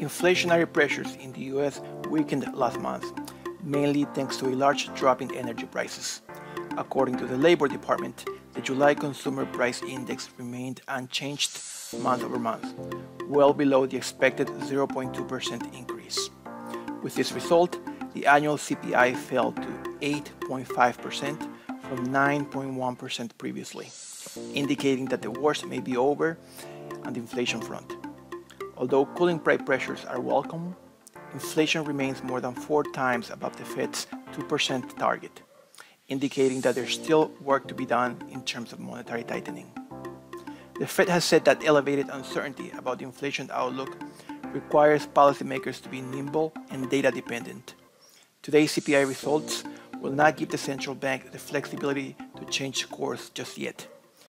Inflationary pressures in the US weakened last month, mainly thanks to a large drop in energy prices. According to the Labor Department, the July Consumer Price Index remained unchanged month over month, well below the expected 0.2% increase. With this result, the annual CPI fell to 8.5% from 9.1% previously, indicating that the worst may be over on the inflation front. Although cooling price pressures are welcome, inflation remains more than four times above the Fed's 2% target, indicating that there's still work to be done in terms of monetary tightening. The Fed has said that elevated uncertainty about the inflation outlook requires policymakers to be nimble and data dependent. Today's CPI results will not give the central bank the flexibility to change course just yet.